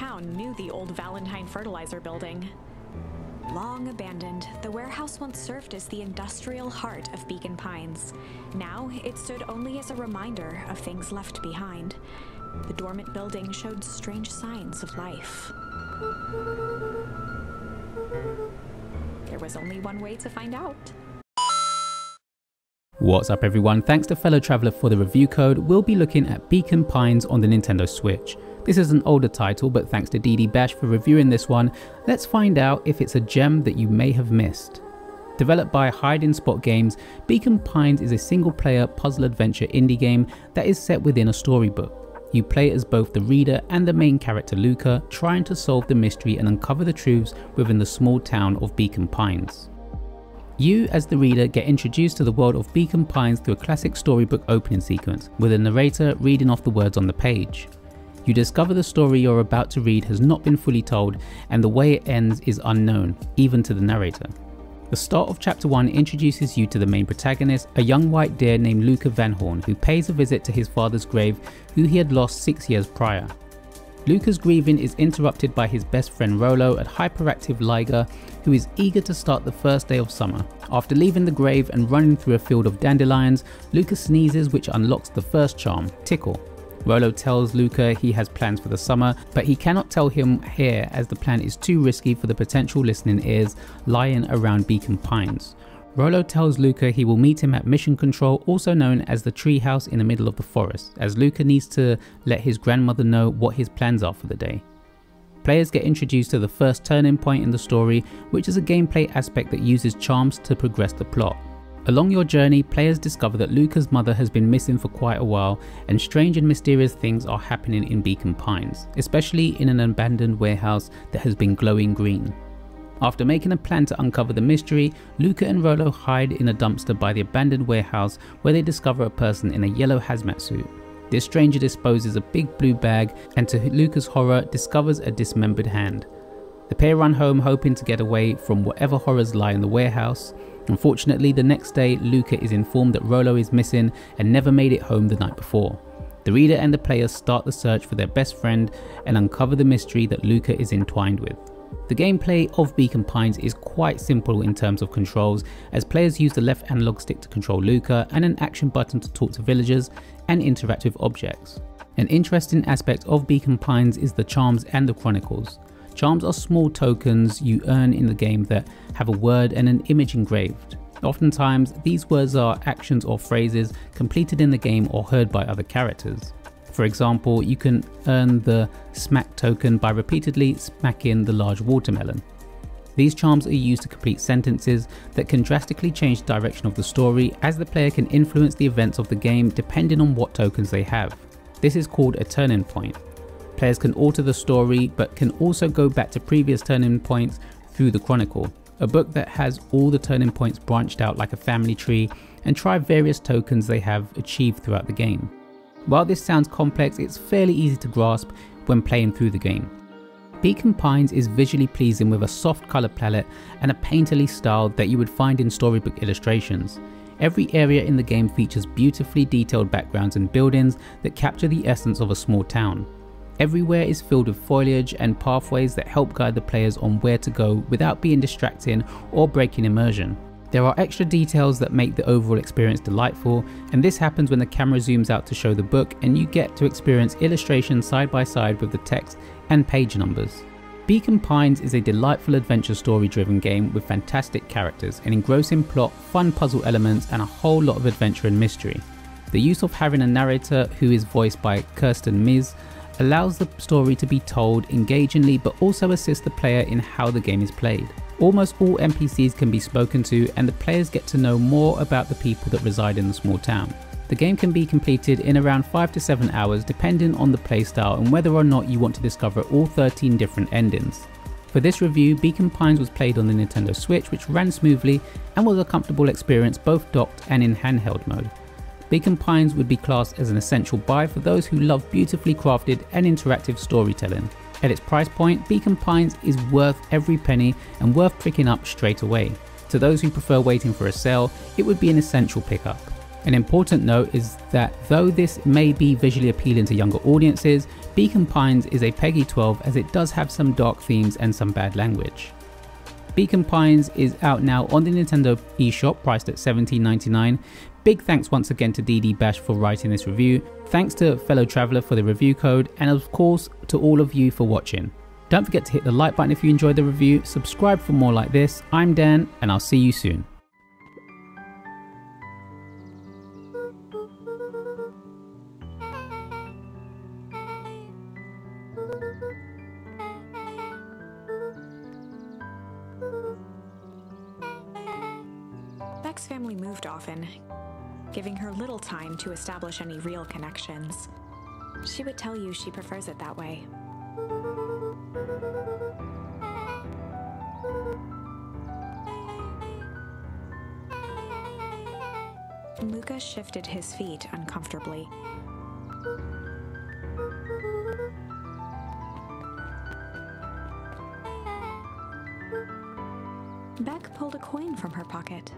town knew the old Valentine fertilizer building. Long abandoned, the warehouse once served as the industrial heart of Beacon Pines. Now, it stood only as a reminder of things left behind. The dormant building showed strange signs of life. There was only one way to find out. What's up everyone, thanks to Fellow Traveller for the review code, we'll be looking at Beacon Pines on the Nintendo Switch. This is an older title, but thanks to DidiBash for reviewing this one, let's find out if it's a gem that you may have missed. Developed by Hiding Spot Games, Beacon Pines is a single player puzzle adventure indie game that is set within a storybook. You play as both the reader and the main character Luca, trying to solve the mystery and uncover the truths within the small town of Beacon Pines. You, as the reader, get introduced to the world of Beacon Pines through a classic storybook opening sequence, with a narrator reading off the words on the page. You discover the story you're about to read has not been fully told, and the way it ends is unknown, even to the narrator. The start of chapter 1 introduces you to the main protagonist, a young white deer named Luca Van Horn, who pays a visit to his father's grave, who he had lost six years prior. Luca's grieving is interrupted by his best friend Rolo, a hyperactive Liger who is eager to start the first day of summer. After leaving the grave and running through a field of dandelions, Luca sneezes which unlocks the first charm, Tickle. Rolo tells Luca he has plans for the summer, but he cannot tell him here as the plan is too risky for the potential listening ears lying around Beacon Pines. Rolo tells Luca he will meet him at Mission Control, also known as the treehouse in the middle of the forest, as Luca needs to let his grandmother know what his plans are for the day. Players get introduced to the first turning point in the story, which is a gameplay aspect that uses charms to progress the plot. Along your journey, players discover that Luca's mother has been missing for quite a while and strange and mysterious things are happening in Beacon Pines, especially in an abandoned warehouse that has been glowing green. After making a plan to uncover the mystery, Luca and Rolo hide in a dumpster by the abandoned warehouse where they discover a person in a yellow hazmat suit. This stranger disposes a big blue bag and to Luca's horror discovers a dismembered hand. The pair run home hoping to get away from whatever horrors lie in the warehouse. Unfortunately, the next day, Luca is informed that Rolo is missing and never made it home the night before. The reader and the players start the search for their best friend and uncover the mystery that Luca is entwined with. The gameplay of Beacon Pines is quite simple in terms of controls, as players use the left analog stick to control Luca and an action button to talk to villagers and interact with objects. An interesting aspect of Beacon Pines is the charms and the chronicles. Charms are small tokens you earn in the game that have a word and an image engraved. Oftentimes, these words are actions or phrases completed in the game or heard by other characters. For example, you can earn the smack token by repeatedly smacking the large watermelon. These charms are used to complete sentences that can drastically change the direction of the story as the player can influence the events of the game depending on what tokens they have. This is called a turning point. Players can alter the story but can also go back to previous turning points through the Chronicle, a book that has all the turning points branched out like a family tree and try various tokens they have achieved throughout the game. While this sounds complex, it's fairly easy to grasp when playing through the game. Beacon Pines is visually pleasing with a soft colour palette and a painterly style that you would find in storybook illustrations. Every area in the game features beautifully detailed backgrounds and buildings that capture the essence of a small town. Everywhere is filled with foliage and pathways that help guide the players on where to go without being distracting or breaking immersion. There are extra details that make the overall experience delightful, and this happens when the camera zooms out to show the book and you get to experience illustrations side by side with the text and page numbers. Beacon Pines is a delightful adventure story driven game with fantastic characters, an engrossing plot, fun puzzle elements, and a whole lot of adventure and mystery. The use of having a narrator who is voiced by Kirsten Miz allows the story to be told engagingly but also assists the player in how the game is played. Almost all NPCs can be spoken to and the players get to know more about the people that reside in the small town. The game can be completed in around 5 to 7 hours depending on the playstyle and whether or not you want to discover all 13 different endings. For this review, Beacon Pines was played on the Nintendo Switch which ran smoothly and was a comfortable experience both docked and in handheld mode. Beacon Pines would be classed as an essential buy for those who love beautifully crafted and interactive storytelling. At its price point, Beacon Pines is worth every penny and worth picking up straight away. To those who prefer waiting for a sale, it would be an essential pickup. An important note is that though this may be visually appealing to younger audiences, Beacon Pines is a PEGI 12 as it does have some dark themes and some bad language. Beacon Pines is out now on the Nintendo eShop priced at $17.99. Big thanks once again to DidiBash for writing this review. Thanks to Fellow Traveller for the review code and of course to all of you for watching. Don't forget to hit the like button if you enjoyed the review, subscribe for more like this. I'm Dan and I'll see you soon. Beck's family moved often, giving her little time to establish any real connections. She would tell you she prefers it that way. Luca shifted his feet uncomfortably. Beck pulled a coin from her pocket.